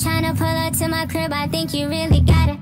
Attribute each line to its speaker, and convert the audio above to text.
Speaker 1: Trying to pull up to my crib, I think you really gotta.